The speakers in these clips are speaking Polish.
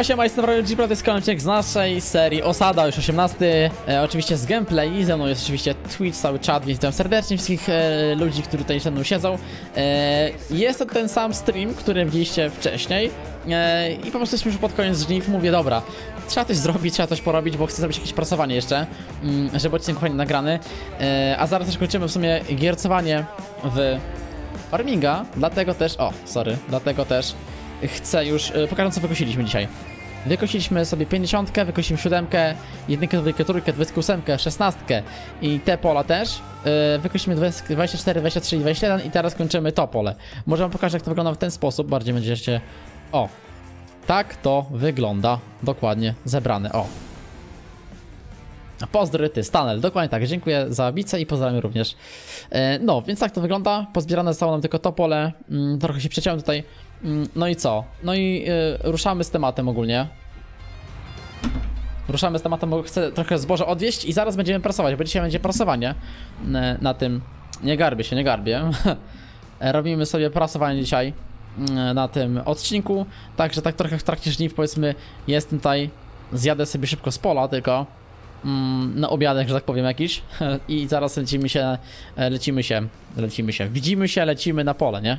Siema, siema, jestem Royal G, to jest kolejny z naszej serii Osada, już 18 e, Oczywiście z gameplay, ze mną jest oczywiście Twitch, cały czat, więc witam serdecznie wszystkich e, ludzi, którzy tutaj ze mną siedzą. E, Jest to ten sam stream, który widzieliście wcześniej e, I po prostu jesteśmy już pod koniec żniw, mówię dobra Trzeba coś zrobić, trzeba coś porobić, bo chcę zrobić jakieś prasowanie jeszcze mm, Żeby odcinek fajnie nagrany. E, A zaraz też kończymy w sumie giercowanie w farminga, dlatego też, o, sorry, dlatego też chcę już, y, pokażę co wykosiliśmy dzisiaj. Wykosiliśmy sobie 50, wykosiliśmy 7, 1, 2, 3, 28, 16 i te pola też. Yy, Wykosiliśmy 20 24, 23 i 21 i teraz kończymy to pole. Może wam jak to wygląda w ten sposób, bardziej będziecie... O! Tak to wygląda, dokładnie, zebrane, o. Pozdry ty, Stanel, dokładnie tak, dziękuję za bicę i pozdrawiam również. E, No, więc tak to wygląda, pozbierane zostało nam tylko to pole, mm, trochę się przeciąłem tutaj. Mm, No i co? No i y, ruszamy z tematem ogólnie. Ruszamy z tematem, bo chcę trochę zboże odwieźć i zaraz będziemy prasować, bo dzisiaj będzie prasowanie na, na tym. Nie garbię się, nie garbię. Robimy sobie prasowanie dzisiaj mm, na tym odcinku, także tak trochę w trakcie żniw powiedzmy jestem tutaj, zjadę sobie szybko z pola tylko mm, na obiadek, że tak powiem jakiś i zaraz lecimy się, e, lecimy się, lecimy się, widzimy się, lecimy na pole, nie?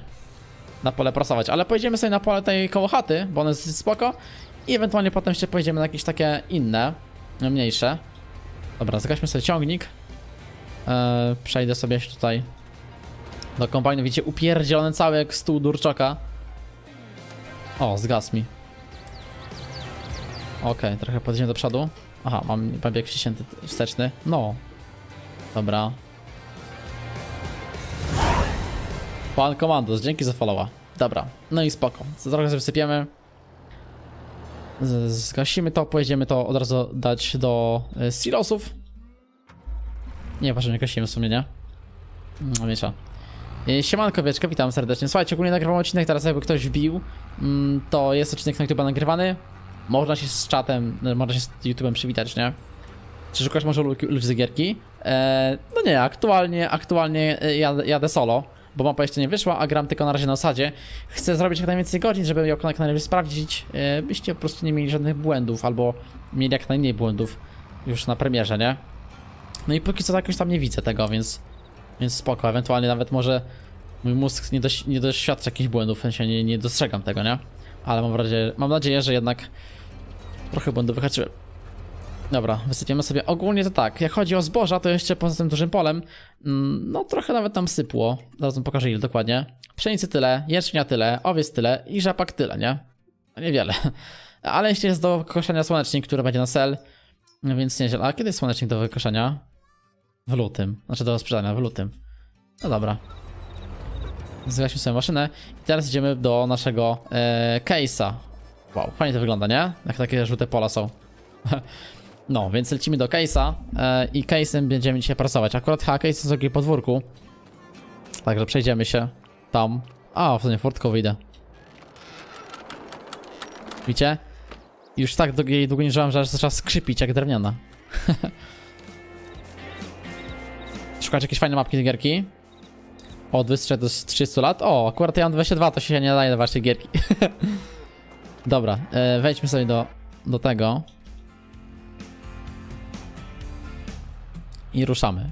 Na pole prasować, ale pojedziemy sobie na pole tej koło chaty, bo ono jest spoko i ewentualnie potem jeszcze pojedziemy na jakieś takie inne, mniejsze. Dobra, zgaśmy sobie ciągnik. Eee, przejdę sobie tutaj do kombajnu, widzicie, upierdzielony cały jak stół Durczoka. O, zgasł mi. Okej, trochę podjedziemy do przodu. Aha, mam, mam bieg wsteczny. No. Dobra. Pan Komandos, dzięki za followa. Dobra, no i spoko. Trochę sobie sypiemy. Zgasimy to, pojedziemy to od razu dać do y, silosów. Nie, ważne, nie gasimy w sumie, nie? No, miesza. Y, Siemanko wieczka, witam serdecznie. Słuchajcie, ogólnie nagrywam odcinek, teraz jakby ktoś wbił, mm, to jest odcinek na YouTube nagrywany. Można się z czatem, y, można się z YouTube'em przywitać, nie? Czy szukasz może lu- ludzi z gierki? E, no nie, aktualnie, aktualnie jadę, jadę solo, bo mapa jeszcze nie wyszła, a gram tylko na razie na osadzie. Chcę zrobić jak najwięcej godzin, żeby ją jak najlepiej sprawdzić, e, byście po prostu nie mieli żadnych błędów, albo mieli jak najmniej błędów już na premierze, nie? No i póki co jakoś tam nie widzę tego, więc, więc spoko, ewentualnie nawet może mój mózg nie, doś, nie doświadcza jakichś błędów, w sensie nie, nie dostrzegam tego, nie? Ale mam nadzieję, mam nadzieję, że jednak trochę błędów wyhaczyłem. Dobra, wysypiemy sobie. Ogólnie to tak, jak chodzi o zboża, to jeszcze poza tym dużym polem, mm, no trochę nawet tam sypło. Zaraz wam pokażę ile dokładnie. Pszenicy tyle, jęczmienia tyle, owiec tyle i rzepak tyle, nie? Niewiele. Ale jeśli jest do koszenia słonecznik, który będzie na sel, więc nieźle. A kiedy jest słonecznik do wykoszenia? W lutym. Znaczy do sprzedania, w lutym. No dobra. Zgaśmy sobie maszynę i teraz idziemy do naszego e, case'a. Wow, fajnie to wygląda, nie? Jak takie żółte pola są. No, więc lecimy do case'a e, i case'em będziemy dzisiaj pracować. Akurat chyba case jest w podwórku. Także przejdziemy się tam. A, w sumie furtką wyjdę. Widzicie? Już tak długo, jej długo nie żyłam, że aż zaczęła skrzypić jak drewniana. Szukać jakieś fajne mapki z gierki? Od 23 do 30 lat? O, akurat ja mam 22, to się nie daje do waszej gierki. Dobra, e, wejdźmy sobie do, do tego. I ruszamy.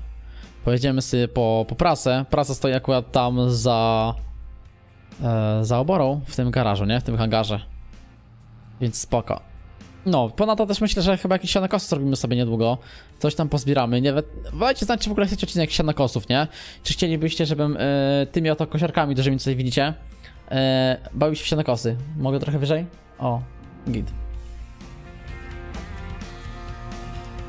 Pojedziemy sobie po, po prasę. Prasa stoi akurat tam za... E, za oborą, w tym garażu, nie? W tym hangarze. Więc spoko. No, ponadto też myślę, że chyba jakiś sianokos zrobimy sobie niedługo. Coś tam pozbieramy. Nie Dajcie znać, czy w ogóle chcecie odcinek sianokosów, nie? Czy chcielibyście, żebym e, tymi oto kosiarkami dużymi, tutaj widzicie, e, bawił się w sianokosy. Mogę trochę wyżej? O, git.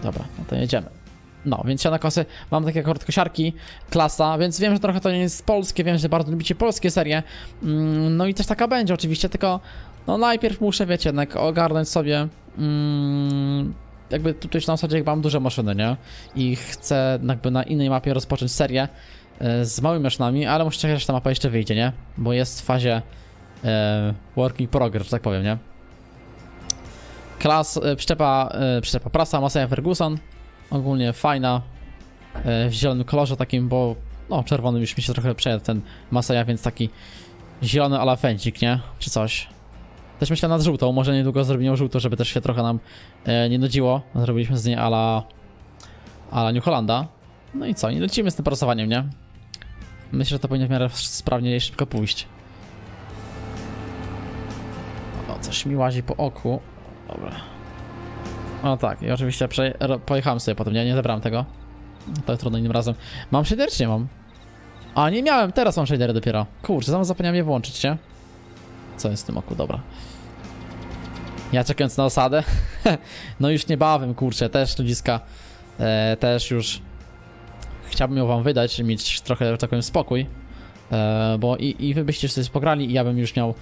Dobra, no to jedziemy. No, więc sianokosy, mam takie akurat kosiarki, klasa, więc wiem, że trochę to nie jest polskie, wiem, że bardzo lubicie polskie serie. Mm, no i też taka będzie oczywiście, tylko no najpierw muszę, wiecie, jednak ogarnąć sobie mm, jakby tutaj na zasadzie jak mam duże maszyny, nie? I chcę jakby na innej mapie rozpocząć serię e, z małymi maszynami, ale muszę czekać, aż ta mapa jeszcze wyjdzie, nie? Bo jest w fazie e, working progress, tak powiem, nie? Klas, e, przyczepa, przyczepa prasa Massey Ferguson, ogólnie fajna, e, w zielonym kolorze takim, bo no czerwonym już mi się trochę przejadł ten Masaya, więc taki zielony ala fędzik, nie? Czy coś. Też myślę nad żółtą, może niedługo zrobimy żółtą, żeby też się trochę nam e, nie nudziło. Zrobiliśmy z niej ala, ala New Hollanda. No i co, i lecimy z tym prasowaniem, nie? Myślę, że to powinno w miarę sprawnie i szybko pójść. O, coś mi łazi po oku. Dobra. O tak, i oczywiście pojechałem sobie potem, nie, nie zebrałem tego. To trudno innym razem. Mam shader czy nie mam? A, nie miałem, teraz mam shadery dopiero. Kurczę, sam zapomniałem je włączyć, nie? Co jest w tym oku, dobra. Ja czekając na osadę. no już niebawem, kurczę, też ludziska. E, też już chciałbym ją wam wydać, mieć trochę, że tak spokój. E, bo i, i wy byście sobie pograli i ja bym już miał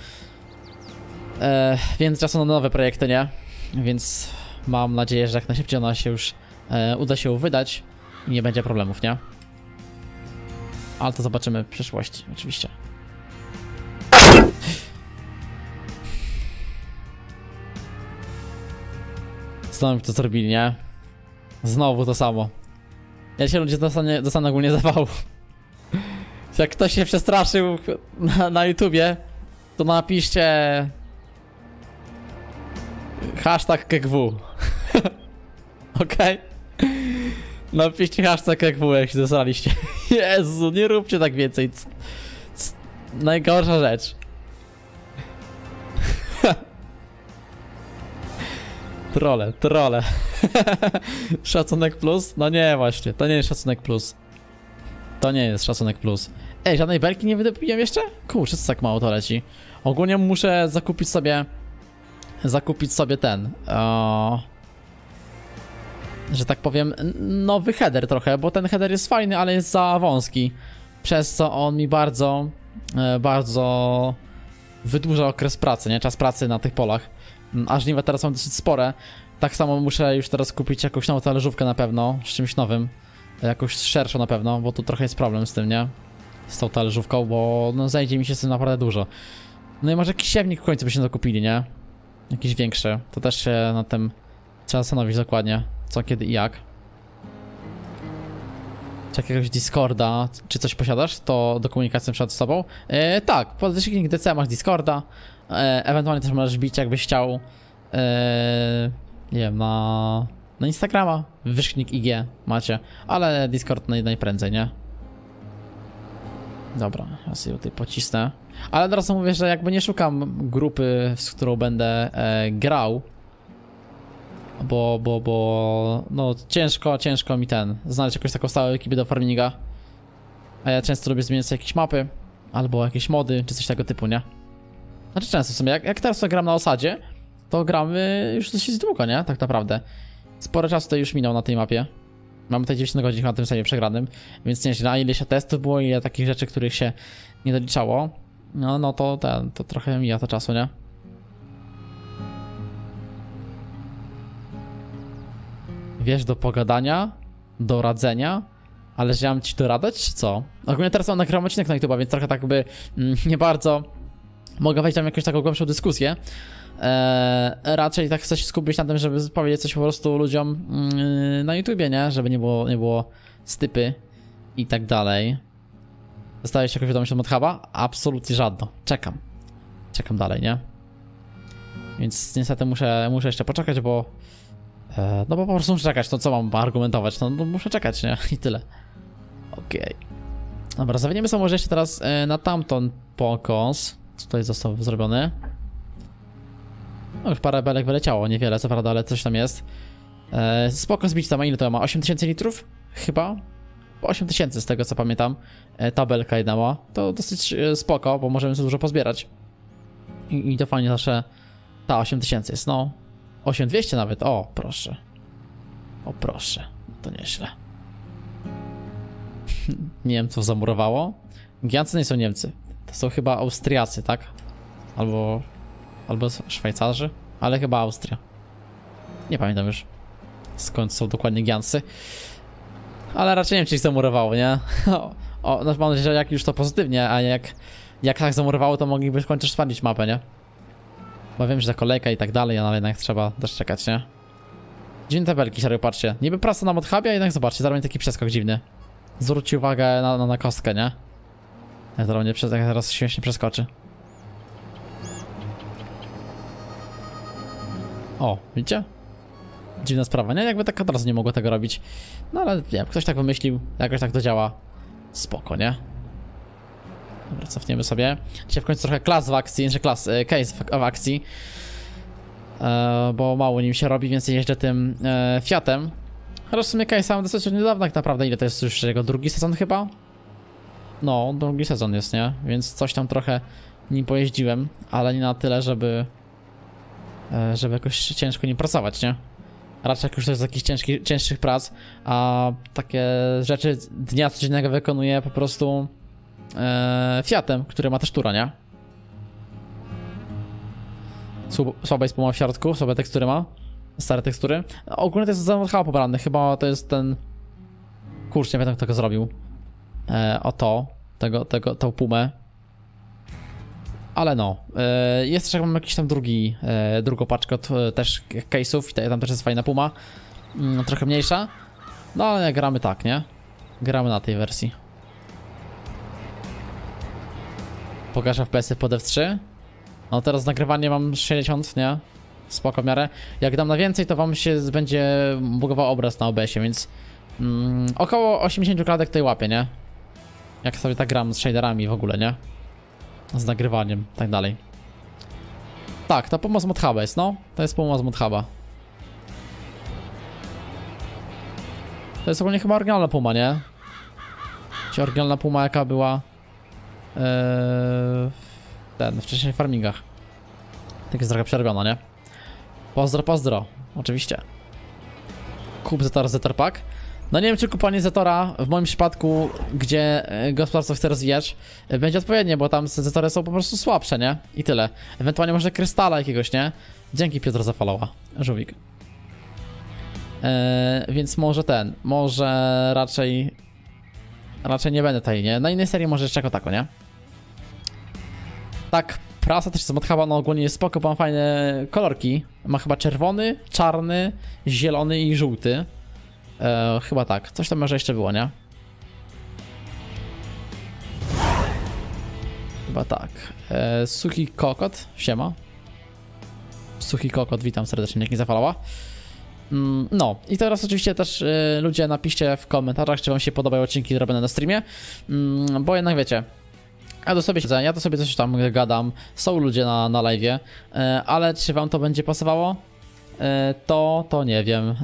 e, więcej czasu na nowe projekty, nie? Więc mam nadzieję, że jak najszybciej ona się już e, uda się wydać i nie będzie problemów, nie? Ale to zobaczymy w przyszłości, oczywiście. Znowu to zrobili, nie? Znowu to samo. Ja się ludzie dostanie, dostanę ogólnie zawału. Jak ktoś się przestraszył na, na YouTubie, to napiszcie hashtag KGW. Okej? Napiszcie hashtag KGW, jak się zesraliście. Jezu, nie róbcie tak więcej. C- Najgorsza rzecz. Trole, trole. szacunek plus? No nie, właśnie, to nie jest szacunek plus. To nie jest szacunek plus. Ej, żadnej belki nie wydopiłem jeszcze? Kurczę, co tak mało to leci. Ogólnie muszę zakupić sobie... Zakupić sobie ten... O, że tak powiem, nowy header trochę, bo ten header jest fajny, ale jest za wąski. Przez co on mi bardzo, e, bardzo wydłuża okres pracy, nie? Czas pracy na tych polach. Mm, A żniwa teraz są dosyć spore. Tak samo muszę już teraz kupić jakąś nową talerzówkę na pewno, z czymś nowym. Jakąś szerszą na pewno, bo tu trochę jest problem z tym, nie? Z tą talerzówką, bo no zajdzie mi się z tym naprawdę dużo. No i może jakiś w końcu byśmy zakupili, nie? Jakiś większy. To też się na tym trzeba zastanowić dokładnie, co, kiedy i jak. Czy jakiegoś Discorda, czy coś posiadasz, to do komunikacji przed sobą? E, tak, podwyższnik DC masz Discorda, e, ewentualnie też możesz bić jakbyś chciał, e, nie wiem, na, na Instagrama, wyszknik IG macie, ale Discord naj, najprędzej, nie? Dobra, ja sobie tutaj pocisnę. Ale od razu mówię, że jakby nie szukam grupy, z którą będę e, grał, bo, bo, bo, no ciężko, ciężko mi ten, znaleźć jakąś taką stałą ekipę do farminga. A ja często lubię zmieniać jakieś mapy, albo jakieś mody, czy coś tego typu, nie? Znaczy często w sumie, jak, jak teraz gram na osadzie, to gramy już dosyć długo, nie? Tak naprawdę. Sporo czasu tutaj już minął na tej mapie. Mamy tutaj 90 godzin na tym sobie przegranym, więc nieźle. A ile się testów było, ile takich rzeczy, których się nie doliczało, no, no to ten, to trochę mija to czasu, nie? Wiesz, do pogadania, do radzenia, ale że mam ci doradać, czy co? Ogólnie teraz mam nagrałem odcinek na YouTube, więc trochę tak by mm, nie bardzo mogę wejść tam jakąś taką głębszą dyskusję. Eee, raczej tak chcę się skupić na tym, żeby powiedzieć coś po prostu ludziom mm, na YouTubie, nie? Żeby nie było, nie było stypy i tak dalej. Dostałeś jakąś wiadomość od Modhuba? Absolutnie żadną. Czekam. Czekam dalej, nie? Więc niestety muszę, muszę jeszcze poczekać, bo... E, no bo po prostu muszę czekać, to co mam argumentować? No, no muszę czekać, nie? I tyle. Okej. Dobra, zawiniemy sobie może jeszcze teraz e, na tamtą pokos. Co tutaj został zrobiony? No już parę belek wyleciało, niewiele co prawda, ale coś tam jest. E, spoko zbić tam, ile to ma? 8000 litrów? Chyba? Po 8000 z tego co pamiętam. E, tabelka jedna ma. To dosyć e, spoko, bo możemy sobie dużo pozbierać. I, i to fajnie zawsze... Ta, 8000 jest, no. 8200 nawet, o, proszę. O, proszę. To nieźle. Niemców zamurowało? Giancy nie są Niemcy. To są chyba Austriacy, tak? Albo... Albo Szwajcarzy? Ale chyba Austria. Nie pamiętam już. Skąd są dokładnie Giansy. Ale raczej nie wiem, czy ich zamurowało, nie? O, no mam nadzieję, że jak już to pozytywnie, a jak, jak tak zamurowało, to mogliby kończyć spalić mapę, nie? Bo wiem, że ta kolejka i tak dalej, ale jednak trzeba też czekać, nie? Dziwne tabelki, serio, patrzcie. Niby praca na modhubie, a jednak zobaczcie, będzie taki przeskok dziwny. Zwróćcie uwagę na, na, na kostkę, nie? Ja zaraz mnie przez, jak zaraz śmiesznie przeskoczy. O, widzicie? Dziwna sprawa, nie? Jakby tak od razu nie mogło tego robić. No ale wiem, ktoś tak wymyślił, jakoś tak to działa. Spoko, nie? Dobra, cofniemy sobie. Dzisiaj w końcu trochę klas w akcji, że klas, e, case w, w akcji. E, bo mało nim się robi, więc jeżdżę tym e, Fiatem. Chociaż w sumie case sam dosyć niedawno tak naprawdę, ile to jest już jego drugi sezon chyba? No, drugi sezon jest, nie? Więc coś tam trochę nim pojeździłem, ale nie na tyle, żeby e, żeby jakoś ciężko nim pracować, nie? Raczej już to jest z jakichś ciężkich, cięższych prac, a takie rzeczy dnia codziennego wykonuje po prostu e, Fiatem, który ma też tura, nie? Słab- Słaba jest pomoc w środku, słabe tekstury ma. Stare tekstury. Ogólnie to jest za pobrany, chyba to jest ten kurs, nie wiem kto go zrobił. E, o to, tego, tego, tą pumę. Ale no, e, jest też jak mam jakiś tam drugi, e, drugą paczkę od e, też case'ów i tam też jest fajna puma. Mm, trochę mniejsza. No ale gramy tak, nie? Gramy na tej wersji. Pokaż FPS-y pod F3. No teraz nagrywanie mam 60, nie? Spoko w miarę. Jak dam na więcej, to wam się będzie bugował obraz na OBS-ie, więc mm, około 80 klatek tutaj łapię, nie? Jak sobie tak gram z shaderami w ogóle, nie? Z nagrywaniem, tak dalej. Tak, to pomoc Modhuba jest, no. To jest pomoc Modhuba. To jest ogólnie chyba oryginalna Puma, nie? Czy oryginalna Puma jaka była w ten, w wcześniejszych farmingach. Tak jest trochę przerobiona, nie? Pozdro, pozdro. Oczywiście. Kup Zetor, Zetor Pack. No nie wiem, czy kupowanie Zetora w moim przypadku, gdzie e, gospodarstwo chce rozwijać, e, będzie odpowiednie, bo tam Zetory są po prostu słabsze, nie? I tyle. Ewentualnie może krystala jakiegoś, nie? Dzięki Piotr za followa. Żółwik. E, więc może ten, może raczej raczej nie będę tutaj, nie? Na innej serii może jeszcze jako tako, nie? Tak, prasa też jest Modhuba, no ogólnie jest spoko, bo ma fajne kolorki. Ma chyba czerwony, czarny, zielony i żółty. E, chyba tak, coś tam może jeszcze było, nie? Chyba tak. E, suchi kokot, siema. Suchi kokot, witam serdecznie, niech nie zafalała. Mm, No, i teraz oczywiście też y, ludzie napiszcie w komentarzach, czy wam się podobają odcinki robione na streamie, mm, bo jednak wiecie, ja to sobie siedzę, ja to sobie coś tam gadam, są ludzie na, na live, ale czy wam to będzie pasowało? E, to, to nie wiem.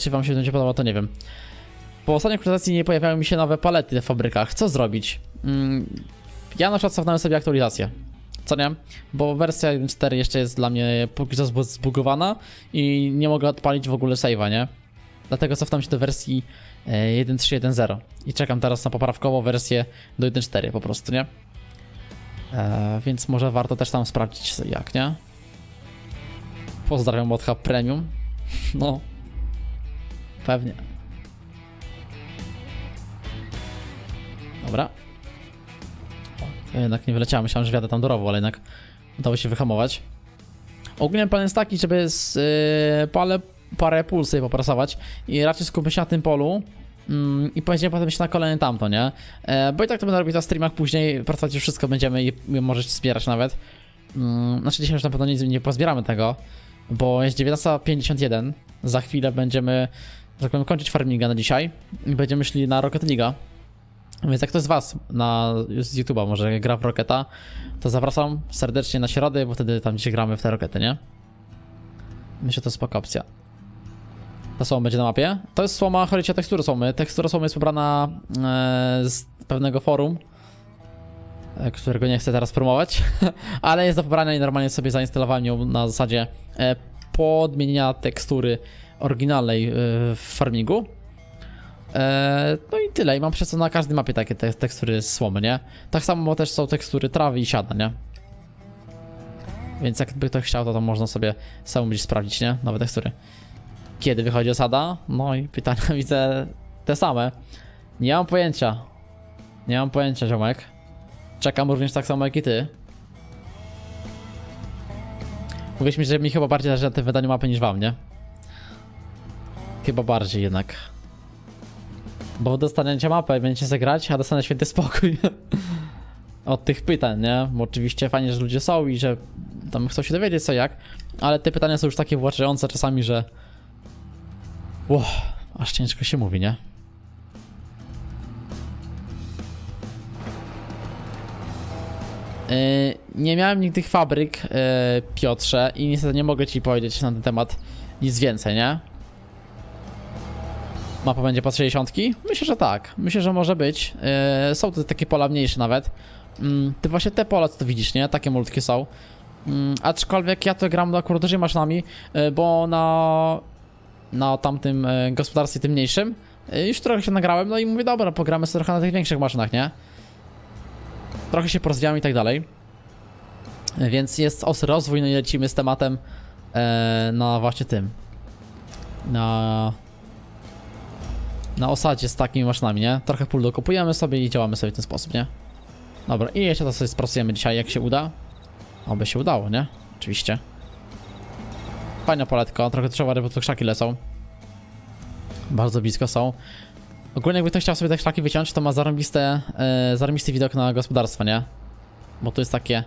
Czy wam się będzie podobało, to nie wiem. Po ostatniej prezentacji nie pojawiają mi się nowe palety w fabrykach. Co zrobić? Mm, ja na przykład cofnąłem sobie aktualizację. Co nie? Bo wersja 1.4 jeszcze jest dla mnie póki co zbu- zbugowana i nie mogę odpalić w ogóle save'a, nie? Dlatego cofnąłem się do wersji e, 1.3.1.0 i czekam teraz na poprawkową wersję do 1.4 po prostu, nie? E, więc może warto też tam sprawdzić jak, nie? Pozdrawiam od Premium. No. Pewnie. Ja jednak nie wyleciałem, myślałem, że wjadę tam do rowu, ale jednak udało się wyhamować. Ogólnie plan jest taki, żeby z, yy, parę, parę pól sobie poprasować i raczej skupić się na tym polu mm, i później potem się na kolejny tamto, nie? E, bo i tak to będę robić na streamach później, pracować już wszystko będziemy i, i możesz wspierać nawet. Mm, znaczy dzisiaj już na pewno nic nie pozbieramy tego, bo jest 19.51. Za chwilę będziemy, tak powiem, kończyć farminga na dzisiaj i będziemy szli na Rocket League. Więc jak ktoś z Was na, z YouTube'a może gra w Rocketa, to zapraszam serdecznie na środę, bo wtedy tam dzisiaj gramy w te Rockety, nie? Myślę, że to spoko opcja. Ta słoma będzie na mapie. To jest słoma, chodzi o teksturę słomy. Tekstura słomy jest pobrana e, z pewnego forum, e, którego nie chcę teraz promować, ale jest do pobrania i normalnie sobie zainstalowałem ją na zasadzie e, podmienienia tekstury oryginalnej e, w farmingu. E, no i tyle. I mam przez to na każdej mapie takie te tekstury z słomy, nie? Tak samo też są tekstury trawy i siada, nie? Więc jakby ktoś chciał, to, to można sobie samemu gdzieś sprawdzić, nie? Nowe tekstury. Kiedy wychodzi osada? No i pytania widzę te same. Nie mam pojęcia. Nie mam pojęcia, ziomek. Czekam również tak samo jak i ty. Mówisz mi, że mi chyba bardziej zależy na tym wydaniu mapy niż wam, nie? Chyba bardziej jednak. Bo dostaniecie mapę będziecie zagrać, a dostanę święty spokój. od tych pytań, nie? Bo oczywiście fajnie, że ludzie są i że tam chcą się dowiedzieć co jak, ale te pytania są już takie uwłaczające czasami, że Ło, aż ciężko się mówi, nie? Yy, nie miałem nigdy fabryk, yy, Piotrze, i niestety nie mogę ci powiedzieć na ten temat nic więcej, nie? Mapa będzie po 60? Myślę, że tak. Myślę, że może być. Yy, są to takie pola mniejsze nawet. Yy, ty właśnie te pola, co tu widzisz, nie? Takie malutkie są. Yy, aczkolwiek ja to gram akurat dużymi maszynami, yy, bo na, na tamtym yy, gospodarstwie tym mniejszym yy, już trochę się nagrałem, no i mówię, dobra, pogramy sobie trochę na tych większych maszynach, nie? Trochę się porozwijamy i tak dalej. Więc jest ostry rozwój, no i lecimy z tematem yy, na właśnie tym. Na na osadzie z takimi maszynami, nie? Trochę pól dokupujemy sobie i działamy sobie w ten sposób, nie? Dobra, i jeszcze to sobie spracujemy dzisiaj, jak się uda. Oby się udało, nie? Oczywiście. Fajna poletka, trochę trzeba, bo tu krzaki lecą. Bardzo blisko są. Ogólnie jakby ktoś chciał sobie te krzaki wyciąć, to ma zarąbiste, e, zarąbisty widok na gospodarstwo, nie? Bo tu jest takie...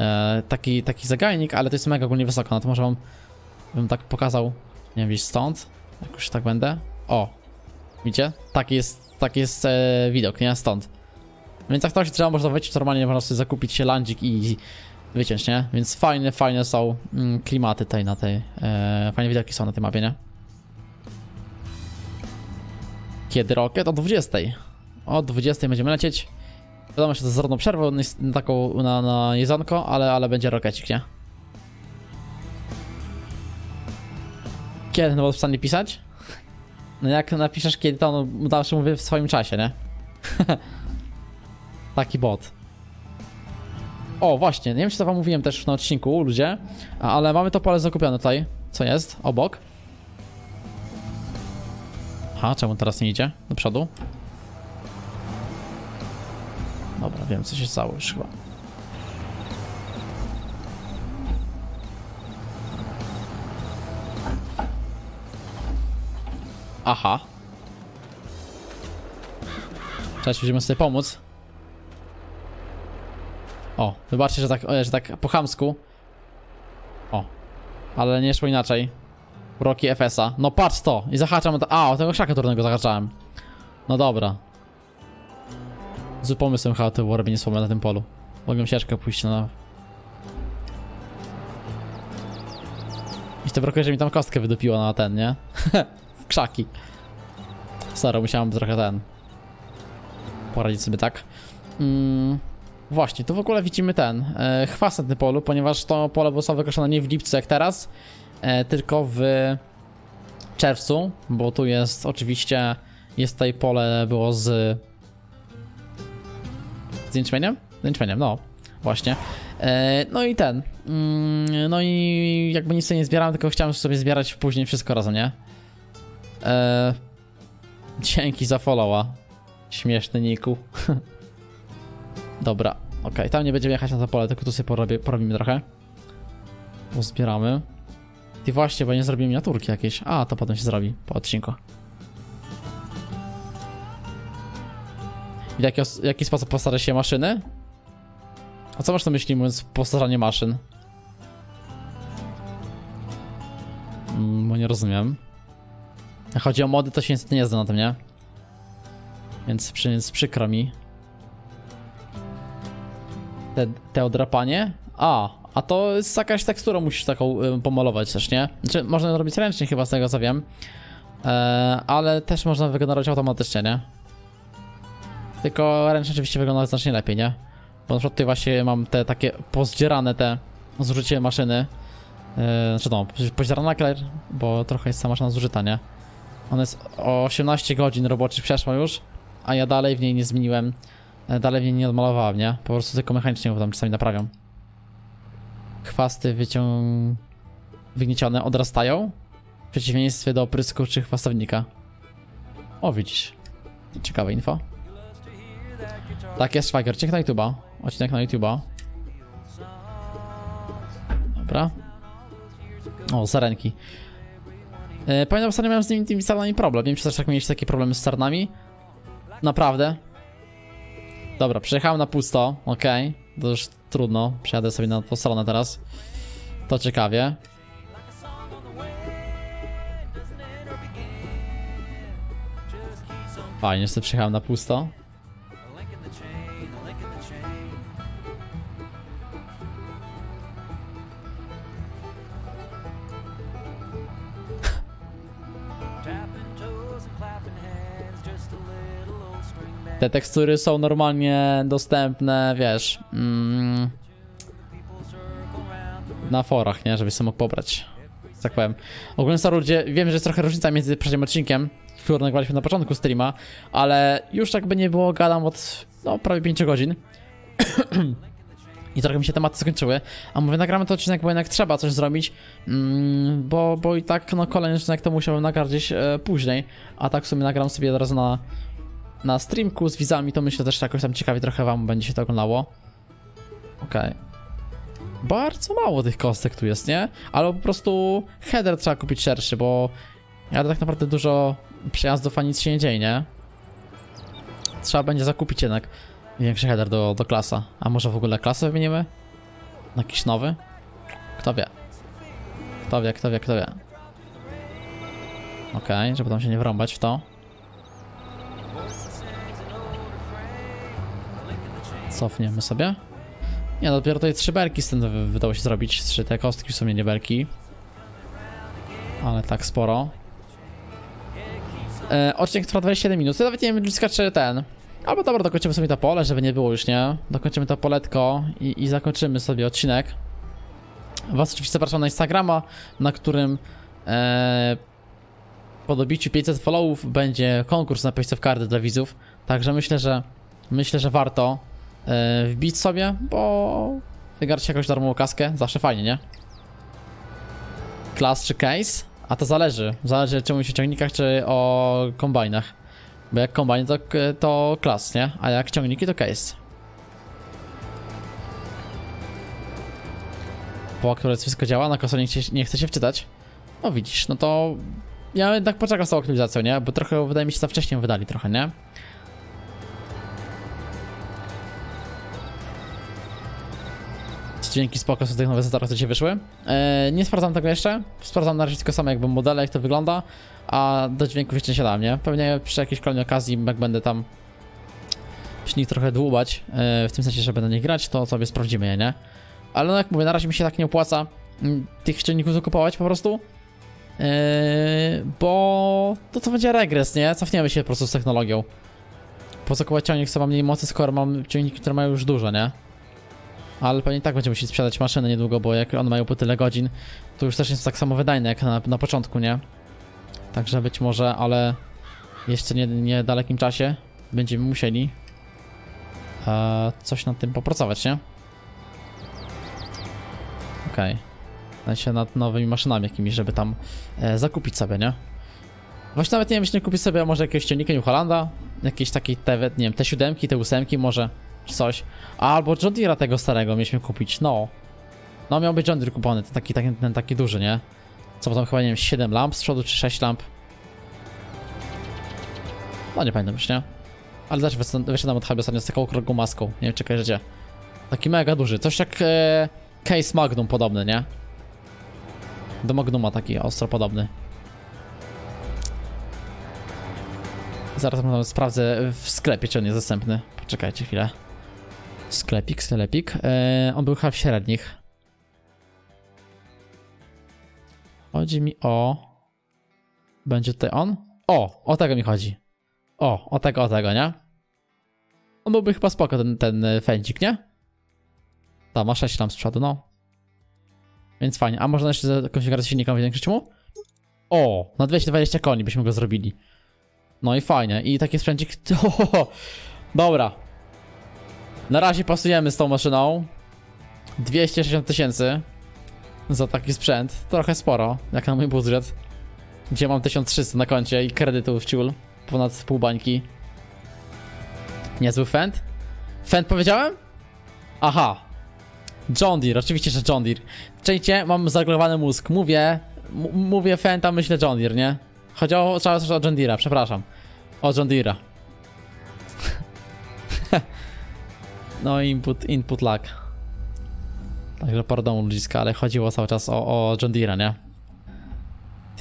E, taki, taki zagajnik, ale to jest mega ogólnie wysoko, no to może wam bym tak pokazał, nie wiem, gdzieś stąd, jak już tak będę. O, Widzicie? Taki jest, taki jest e, widok, nie? Stąd. Więc jak to się trzeba można wyciąć, normalnie można sobie zakupić się landzik i wyciąć, nie? Więc fajne, fajne są mm, klimaty tej na tej, e, fajne widoki są na tej mapie, nie? Kiedy rokiet? O 20. O 20 będziemy lecieć. Wiadomo, że to z zrodną przerwą na taką na, na jedzonko, ale, ale będzie rokecik, nie? Kiedy no w stanie pisać? No jak napiszesz kiedy to, no zawsze mówię w swoim czasie, nie? Taki bot. O, właśnie, nie wiem czy to wam mówiłem też na odcinku, ludzie, ale mamy to pole zakupione tutaj. Co jest? Obok. Aha, czemu teraz nie idzie? Do przodu? Dobra, wiem co się stało już chyba. Aha. Cześć, będziemy sobie pomóc. O, wybaczcie, że tak, że tak po chamsku. O. Ale nie szło inaczej. Uroki FS-a. No patrz to! I zahaczam... A, o tego krzaka turnego zahaczałem. No dobra. Z pomysłem to było robienie słomy na tym polu. Mogłem ścieżkę pójść na... I to brakuje, że mi tam kostkę wydupiło na ten, nie? krzaki. Sorry, musiałem trochę ten... Poradzić sobie tak. Mm, właśnie, tu w ogóle widzimy ten e, chwast na tym polu, ponieważ to pole było wykoszone nie w lipcu jak teraz, e, tylko w czerwcu, bo tu jest oczywiście, jest tutaj pole było z... Z jęczmieniem? Z jęczmieniem, no. Właśnie. E, no i ten. Mm, no i jakby nic sobie nie zbierałem, tylko chciałem sobie zbierać później wszystko razem, nie? Eee, dzięki za followa. Śmieszny Niku. Dobra, okay, tam nie będziemy jechać na to pole, tylko tu sobie porobię, porobimy trochę. Pozbieramy. I właśnie, bo nie zrobię miniaturki jakieś. A, to potem się zrobi po odcinku. W jaki, jaki sposób postarza się maszyny? A co masz na myśli mówiąc postarzanie maszyn? Mm, bo nie rozumiem. Chodzi o mody, to się niestety nie znam na tym, nie? Więc, więc przykro mi. Te, te odrapanie? A, a to jest jakaś tekstura, musisz taką y, pomalować też, nie? Znaczy, można ją robić ręcznie chyba, z tego co wiem. E, ale też można wygenerować automatycznie, nie? Tylko ręcznie oczywiście wygląda znacznie lepiej, nie? Bo na przykład tutaj właśnie mam te takie pozdzierane te zużycie maszyny. E, znaczy no, pozdzierana kler, bo trochę jest sama maszyna zużyta, nie? Ona jest o 18 godzin roboczych przeszła już, a ja dalej w niej nie zmieniłem, e, dalej w niej nie odmalowałem, nie? Po prostu tylko mechanicznie ją tam czasami naprawiam. Chwasty wyciąg... wygniecione odrastają, w przeciwieństwie do oprysku czy chwastownika. O, widzisz. Ciekawe info. Tak jest, szwagier. Odcinek na YouTube'a. Odcinek na YouTube'a. Dobra. O, sarenki. E, pamiętam, ostatnio miałem z nimi, tymi sarnami problem. Wiem, czy też tak mieliście takie problemy z sarnami. Naprawdę. Dobra, przejechałem na pusto, okej. To już trudno, przejadę sobie na tą stronę teraz. To ciekawie. Fajnie, że sobie przejechałem na pusto. Te tekstury są normalnie dostępne, wiesz, mm, na forach, nie? Żebyś sobie mógł pobrać. Tak powiem. Ogólnie Star ludzie, wiem, że jest trochę różnica między poprzednim odcinkiem, który nagrywaliśmy na początku streama, ale już tak by nie było, gadam od no, prawie 5 godzin. I trochę mi się tematy skończyły. A mówię, nagramy to odcinek, bo jednak trzeba coś zrobić, mm, bo, bo i tak no, kolejny odcinek to musiałbym nagrać e, później, a tak w sumie nagram sobie od razu na, na streamku z wizami, to myślę też jakoś tam ciekawie trochę wam będzie się to oglądało. Okej. Bardzo mało tych kostek tu jest, nie? Ale po prostu header trzeba kupić szerszy, bo ja tak naprawdę dużo przejazdów, a nic się nie dzieje, nie? Trzeba będzie zakupić jednak większy header do, do klasa. A może w ogóle klasę wymienimy? Na jakiś nowy? Kto wie? Kto wie, kto wie, kto wie. Okej, żeby tam się nie wrąbać w to. Cofniemy sobie. Nie, no dopiero tutaj trzy belki z tym wy- wydało się zrobić. Trzy te kostki w sumie nie belki. Ale tak sporo. E, odcinek trwa 27 minut. Ja nawet nie wiem, czy ten. Albo dobra, dokończymy sobie to pole, żeby nie było już, nie? Dokończymy to poletko i, i zakończymy sobie odcinek. Was oczywiście zapraszam na Instagrama, na którym e, po dobiciu 500 followów będzie konkurs na w karty dla widzów. Także myślę, że myślę, że warto e, wbić sobie, bo wygrać jakąś darmową kaskę, zawsze fajnie, nie? Klas czy case? A to zależy. Zależy czy mówisz o ciągnikach, czy o kombajnach. Bo jak kombajn to, to klas, nie? A jak ciągniki to case. Po aktualizacji wszystko działa, na konsolę nie, chce- nie chce się wczytać. No widzisz, no to ja jednak poczekam z tą aktualizacją, nie? Bo trochę wydaje mi się, za wcześnie wydali trochę, nie? Dźwięki spoko są tych nowych zatarów, co dzisiaj wyszły. E, nie sprawdzam tego jeszcze. Sprawdzam na razie tylko same jakby modele, jak to wygląda. A do dźwięków jeszcze nie siadam, nie? Pewnie przy jakiejś kolejnej okazji, jak będę tam przy nich trochę dłubać, e, w tym sensie, że będę nie grać, to sobie sprawdzimy je, nie? Ale no jak mówię, na razie mi się tak nie opłaca mm, tych czynników zakupować po prostu. E, bo to to będzie regres, nie? Cofniemy się po prostu z technologią. Po co ciągnik, co ma mniej mocy, skoro mam ciągniki, które mają już dużo, nie? Ale pewnie tak będziemy musieli sprzedać maszynę niedługo, bo jak one mają po tyle godzin, to już też jest tak samo wydajne jak na, na początku, nie? Także być może, ale jeszcze nie, nie dalekim czasie będziemy musieli e, coś nad tym popracować, nie? Okej. Okay. się nad nowymi maszynami jakimiś, żeby tam e, zakupić sobie, nie? Właśnie nawet nie wiem, czy nie kupić sobie może jakiegoś ciągnika New Hollanda, jakiejś takiej te, nie wiem, te siódemki, te ósemki może, czy coś. Albo John tego starego mieliśmy kupić, no. No miał być John Deere kupiony, ten taki, taki, ten taki duży, nie? Co potem chyba, nie wiem, 7 lamp z przodu, czy 6 lamp. No nie pamiętam już, nie? Ale też wys- wyszedłem od Habi ostatnio z taką okrągłą maską, nie wiem czy kojarzycie. Taki mega duży, coś jak e, case Magnum podobny, nie? Do Magnuma taki ostro podobny. Zaraz sprawdzę w sklepie, czy on jest dostępny. Poczekajcie chwilę. Sklepik, sklepik. E, on był chyba w średnich. Chodzi mi o... Będzie tutaj on? O, o tego mi chodzi. O, o tego, o tego, nie? On byłby chyba spoko, ten, ten e, fędzik, nie? Ta, ma 6 tam z przodu, no. Więc fajnie. A można jeszcze za konfigurację silnika większyć mu? O, na 220 koni byśmy go zrobili. No i fajnie. I taki sprzęcik... Dobra. Na razie pasujemy z tą maszyną. 260 tysięcy za taki sprzęt. Trochę sporo, jak na mój budżet. Gdzie mam 1300 na koncie i kredytów ciul. Ponad pół bańki. Niezły fend? Fend powiedziałem? Aha. John Deere, oczywiście, że John Deere. Czajcie, mam zaglowany mózg. Mówię, mówię Fenta, myślę John Deere, nie? Chodzi o, o John Deere'a, przepraszam. O John Deere'a. No input, input lag. Także pardon ludziska, ale chodziło cały czas o, o John Deere, nie?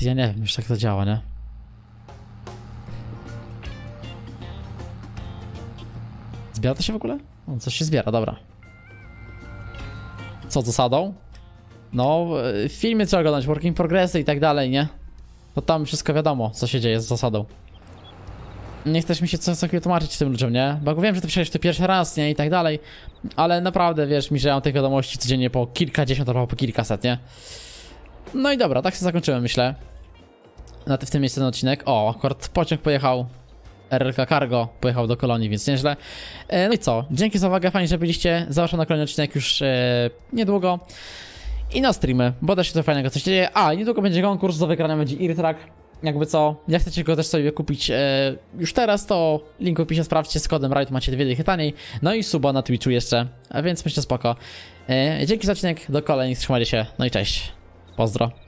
Ja nie wiem już jak to działa, nie? Zbiera to się w ogóle? O, coś się zbiera, dobra. Co z zasadą? No, w filmie trzeba oglądać, working progressy i tak dalej, nie? To tam wszystko wiadomo, co się dzieje z zasadą. Nie mi się chwilę tłumaczyć tym ludziom, nie? Bo wiem, że ty pisałeś to pierwszy raz, nie? I tak dalej. Ale naprawdę, wiesz, mi, że ja mam tych wiadomości codziennie po kilkadziesiąt albo po kilkaset, nie? No i dobra, tak się zakończyłem, myślę. Na w tym miejscu ten odcinek. O, akurat pociąg pojechał. RLK Cargo pojechał do kolonii, więc nieźle. E, no i co? Dzięki za uwagę, fajnie, że byliście. Zapraszam na kolejny odcinek już e, niedługo. I na streamy, bo też się to fajnego coś dzieje. A, niedługo będzie konkurs, do wygrania będzie Irtrack. Jakby co, jak chcecie go też sobie kupić e, już teraz, to link w opisie sprawdźcie z kodem RIDE macie dwie dychy taniej. No i suba na Twitchu jeszcze, a więc myślę spoko. E, dzięki za odcinek, do kolejnych, trzymajcie się, no i cześć. Pozdro.